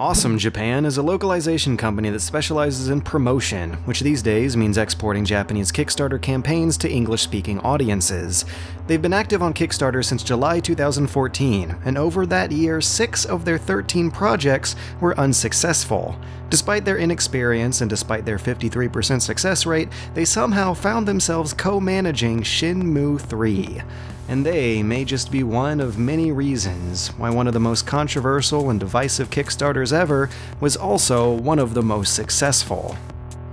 Awesome Japan is a localization company that specializes in promotion, which these days means exporting Japanese Kickstarter campaigns to English speaking audiences. They've been active on Kickstarter since July 2014, and over that year, six of their 13 projects were unsuccessful. Despite their inexperience and despite their 53% success rate, they somehow found themselves co managing Shenmue 3 and they may just be one of many reasons why one of the most controversial and divisive Kickstarters ever was also one of the most successful.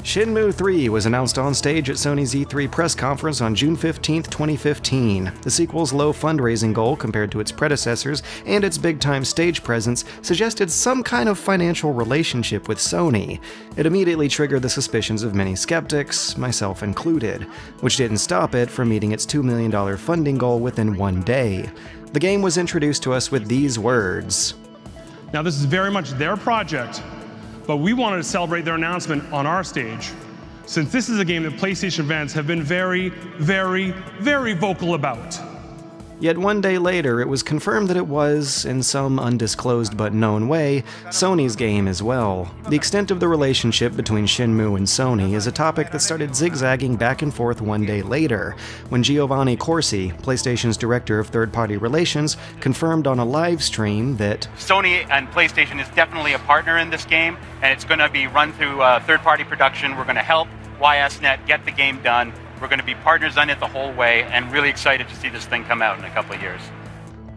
Shenmue 3 was announced on stage at Sony's E3 press conference on June 15, 2015. The sequel's low fundraising goal compared to its predecessors and its big time stage presence suggested some kind of financial relationship with Sony. It immediately triggered the suspicions of many skeptics, myself included, which didn't stop it from meeting its $2 million funding goal within one day. The game was introduced to us with these words Now, this is very much their project, but we wanted to celebrate their announcement on our stage. Since this is a game that PlayStation fans have been very, very, very vocal about. Yet one day later, it was confirmed that it was, in some undisclosed but known way, Sony's game as well. The extent of the relationship between Shenmue and Sony is a topic that started zigzagging back and forth one day later, when Giovanni Corsi, PlayStation's director of third party relations, confirmed on a live stream that Sony and PlayStation is definitely a partner in this game, and it's going to be run through uh, third party production. We're going to help YSNet get the game done we're going to be partners on it the whole way and really excited to see this thing come out in a couple of years.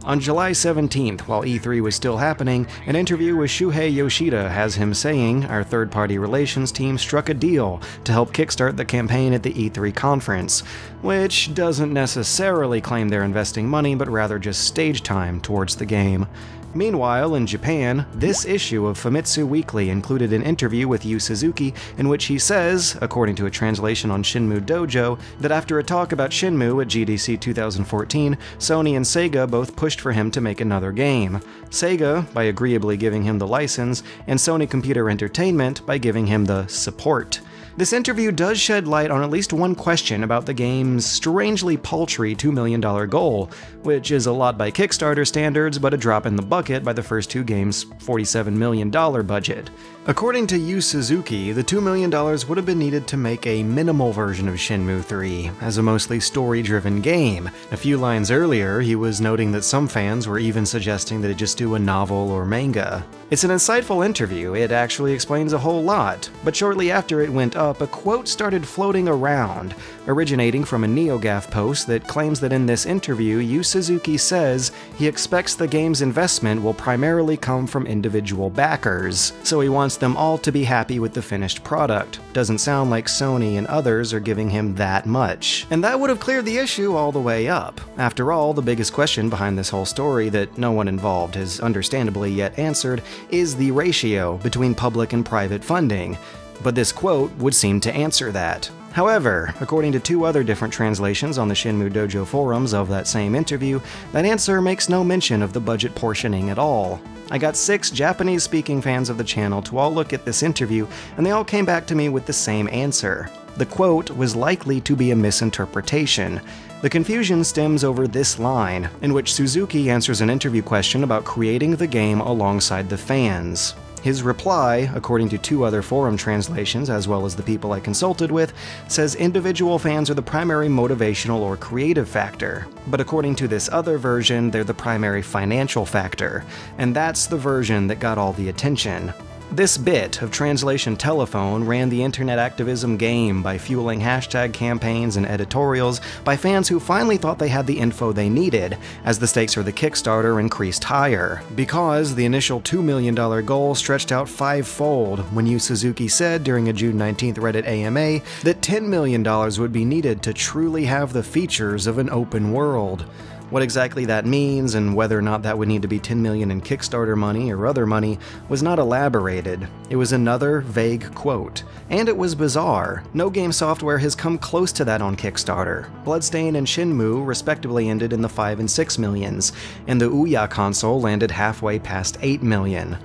On July 17th, while E3 was still happening, an interview with Shuhei Yoshida has him saying our third party relations team struck a deal to help kickstart the campaign at the E3 conference, which doesn't necessarily claim they're investing money but rather just stage time towards the game. Meanwhile, in Japan, this issue of Famitsu Weekly included an interview with Yu Suzuki in which he says, according to a translation on Shenmue Dojo, that after a talk about Shenmue at GDC 2014, Sony and Sega both pushed for him to make another game. Sega by agreeably giving him the license, and Sony Computer Entertainment by giving him the support. This interview does shed light on at least one question about the game's strangely paltry $2 million goal, which is a lot by Kickstarter standards, but a drop in the bucket by the first two games' $47 million budget. According to Yu Suzuki, the $2 million would have been needed to make a minimal version of Shenmue 3, as a mostly story driven game. A few lines earlier, he was noting that some fans were even suggesting that it just do a novel or manga. It's an insightful interview, it actually explains a whole lot, but shortly after it went up, a quote started floating around, originating from a NeoGAF post that claims that in this interview, Yu Suzuki says he expects the game's investment will primarily come from individual backers, so he wants them all to be happy with the finished product. Doesn't sound like Sony and others are giving him that much. And that would have cleared the issue all the way up. After all, the biggest question behind this whole story that no one involved has understandably yet answered is the ratio between public and private funding. But this quote would seem to answer that. However, according to two other different translations on the Shenmue Dojo forums of that same interview, that answer makes no mention of the budget portioning at all. I got six Japanese speaking fans of the channel to all look at this interview, and they all came back to me with the same answer. The quote was likely to be a misinterpretation. The confusion stems over this line, in which Suzuki answers an interview question about creating the game alongside the fans. His reply, according to two other forum translations as well as the people I consulted with, says individual fans are the primary motivational or creative factor, but according to this other version, they're the primary financial factor, and that's the version that got all the attention. This bit of translation telephone ran the internet activism game by fueling hashtag campaigns and editorials by fans who finally thought they had the info they needed, as the stakes for the Kickstarter increased higher. Because the initial $2 million goal stretched out fivefold when Yu Suzuki said during a June 19th Reddit AMA that $10 million would be needed to truly have the features of an open world. What exactly that means and whether or not that would need to be 10 million in Kickstarter money or other money was not elaborated. It was another vague quote. And it was bizarre. No game software has come close to that on Kickstarter. Bloodstained and Shenmue respectively ended in the 5 and 6 millions, and the Ouya console landed halfway past 8 million.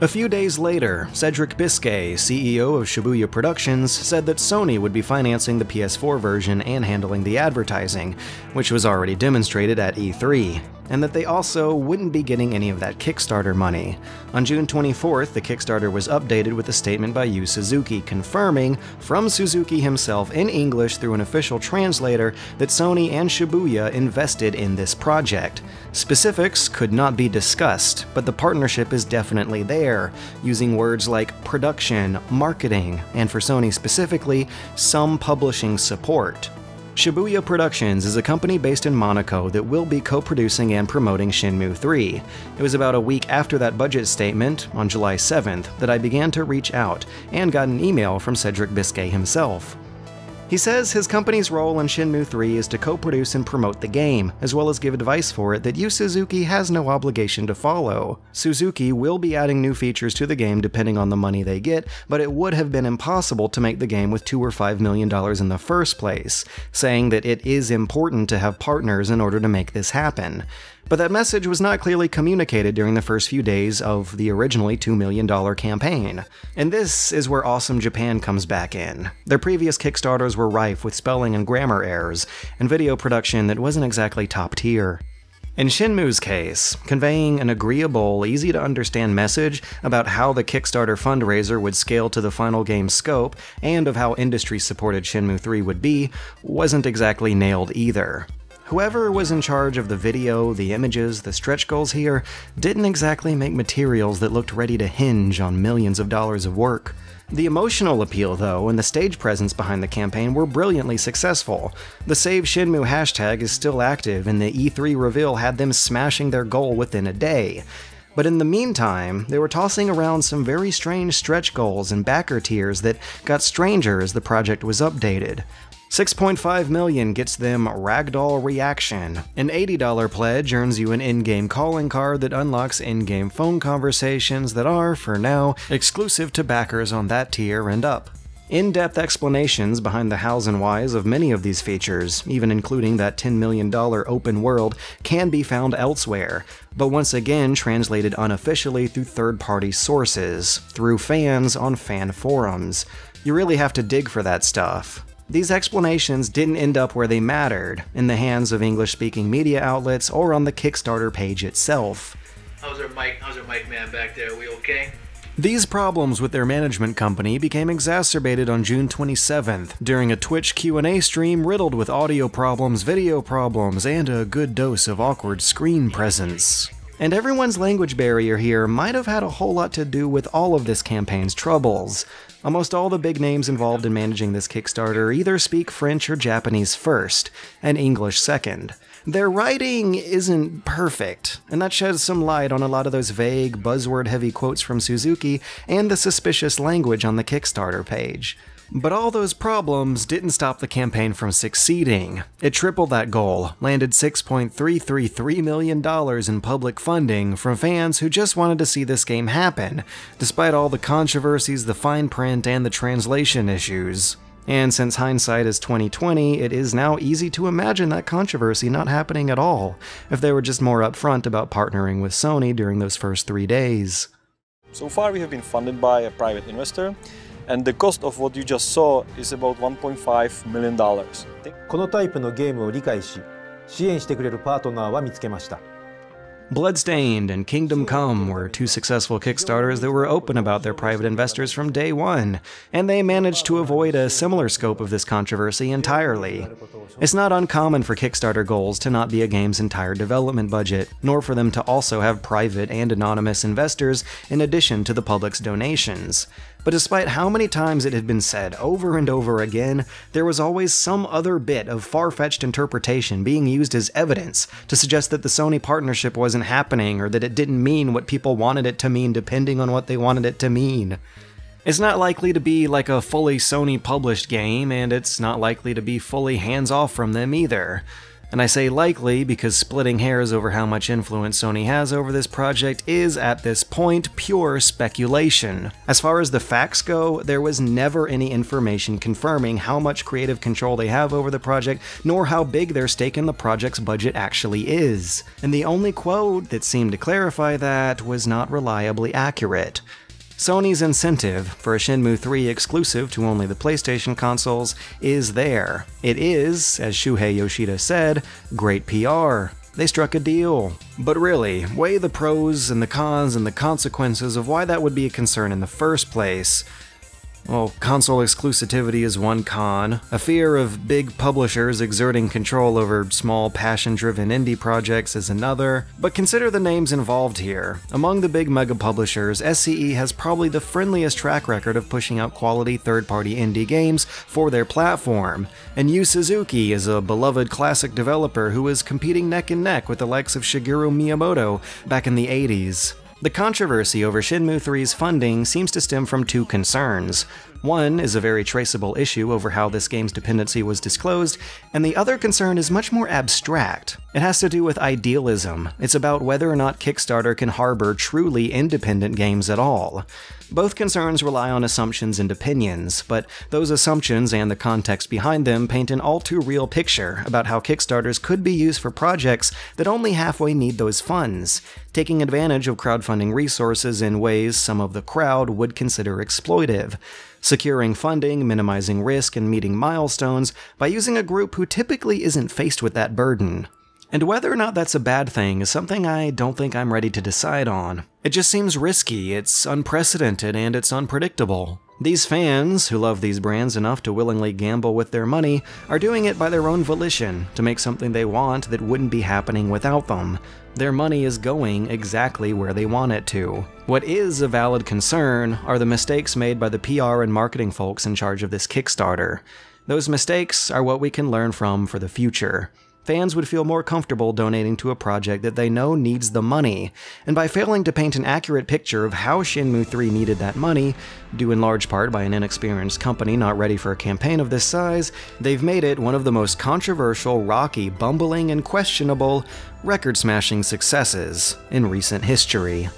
A few days later, Cedric Biscay, CEO of Shibuya Productions, said that Sony would be financing the PS4 version and handling the advertising, which was already demonstrated at E3. And that they also wouldn't be getting any of that Kickstarter money. On June 24th, the Kickstarter was updated with a statement by Yu Suzuki confirming, from Suzuki himself in English through an official translator, that Sony and Shibuya invested in this project. Specifics could not be discussed, but the partnership is definitely there, using words like production, marketing, and for Sony specifically, some publishing support. Shibuya Productions is a company based in Monaco that will be co-producing and promoting Shenmue 3. It was about a week after that budget statement, on July 7th, that I began to reach out and got an email from Cedric Biscay himself. He says his company's role in Shenmue 3 is to co-produce and promote the game, as well as give advice for it that Yu Suzuki has no obligation to follow. Suzuki will be adding new features to the game depending on the money they get, but it would have been impossible to make the game with 2 or 5 million dollars in the first place, saying that it is important to have partners in order to make this happen. But that message was not clearly communicated during the first few days of the originally $2 million campaign. And this is where Awesome Japan comes back in. Their previous Kickstarters were rife with spelling and grammar errors, and video production that wasn't exactly top tier. In Shenmue's case, conveying an agreeable, easy to understand message about how the Kickstarter fundraiser would scale to the final game's scope and of how industry supported Shenmue 3 would be wasn't exactly nailed either. Whoever was in charge of the video, the images, the stretch goals here didn't exactly make materials that looked ready to hinge on millions of dollars of work. The emotional appeal, though, and the stage presence behind the campaign were brilliantly successful. The Save Shenmue hashtag is still active, and the E3 reveal had them smashing their goal within a day. But in the meantime, they were tossing around some very strange stretch goals and backer tiers that got stranger as the project was updated. 6.5 million gets them Ragdoll Reaction. An $80 pledge earns you an in-game calling card that unlocks in-game phone conversations that are, for now, exclusive to backers on that tier and up. In-depth explanations behind the hows and whys of many of these features, even including that $10 million open world, can be found elsewhere, but once again translated unofficially through third-party sources, through fans on fan forums. You really have to dig for that stuff. These explanations didn't end up where they mattered, in the hands of English-speaking media outlets or on the Kickstarter page itself. How's our mic? How's our mic man back there? Are we okay? These problems with their management company became exacerbated on June 27th during a Twitch Q&A stream riddled with audio problems, video problems, and a good dose of awkward screen presence. And everyone's language barrier here might have had a whole lot to do with all of this campaign's troubles. Almost all the big names involved in managing this Kickstarter either speak French or Japanese first, and English second. Their writing isn't perfect, and that sheds some light on a lot of those vague, buzzword heavy quotes from Suzuki and the suspicious language on the Kickstarter page. But all those problems didn't stop the campaign from succeeding. It tripled that goal, landed $6.333 million in public funding from fans who just wanted to see this game happen, despite all the controversies, the fine print, and the translation issues. And since hindsight is 2020, it is now easy to imagine that controversy not happening at all, if they were just more upfront about partnering with Sony during those first three days. So far we have been funded by a private investor, and the cost of what you just saw is about 1.5 million dollars. このタイプのゲームを理解し支援してくれるパートナーは見つけました Bloodstained and Kingdom Come were two successful Kickstarters that were open about their private investors from day one, and they managed to avoid a similar scope of this controversy entirely. It's not uncommon for Kickstarter goals to not be a game's entire development budget, nor for them to also have private and anonymous investors in addition to the public's donations. But despite how many times it had been said over and over again, there was always some other bit of far fetched interpretation being used as evidence to suggest that the Sony partnership wasn't happening or that it didn't mean what people wanted it to mean depending on what they wanted it to mean. It's not likely to be like a fully Sony published game, and it's not likely to be fully hands off from them either. And I say likely because splitting hairs over how much influence Sony has over this project is, at this point, pure speculation. As far as the facts go, there was never any information confirming how much creative control they have over the project, nor how big their stake in the project's budget actually is. And the only quote that seemed to clarify that was not reliably accurate. Sony's incentive for a Shenmue 3 exclusive to only the PlayStation consoles is there. It is, as Shuhei Yoshida said, great PR. They struck a deal. But really, weigh the pros and the cons and the consequences of why that would be a concern in the first place. Well, console exclusivity is one con, a fear of big publishers exerting control over small, passion driven indie projects is another. But consider the names involved here. Among the big mega publishers, SCE has probably the friendliest track record of pushing out quality third party indie games for their platform. And Yu Suzuki is a beloved classic developer who is competing neck and neck with the likes of Shigeru Miyamoto back in the 80s. The controversy over Shenmue 3's funding seems to stem from two concerns. One is a very traceable issue over how this game's dependency was disclosed, and the other concern is much more abstract. It has to do with idealism. It's about whether or not Kickstarter can harbor truly independent games at all. Both concerns rely on assumptions and opinions, but those assumptions and the context behind them paint an all too real picture about how Kickstarters could be used for projects that only halfway need those funds, taking advantage of crowdfunding resources in ways some of the crowd would consider exploitive securing funding, minimizing risk, and meeting milestones by using a group who typically isn't faced with that burden. And whether or not that's a bad thing is something I don't think I'm ready to decide on. It just seems risky, it's unprecedented, and it's unpredictable. These fans, who love these brands enough to willingly gamble with their money, are doing it by their own volition to make something they want that wouldn't be happening without them. Their money is going exactly where they want it to. What is a valid concern are the mistakes made by the PR and marketing folks in charge of this Kickstarter. Those mistakes are what we can learn from for the future fans would feel more comfortable donating to a project that they know needs the money, and by failing to paint an accurate picture of how Shenmue 3 needed that money, due in large part by an inexperienced company not ready for a campaign of this size, they've made it one of the most controversial, rocky, bumbling, and questionable record smashing successes in recent history.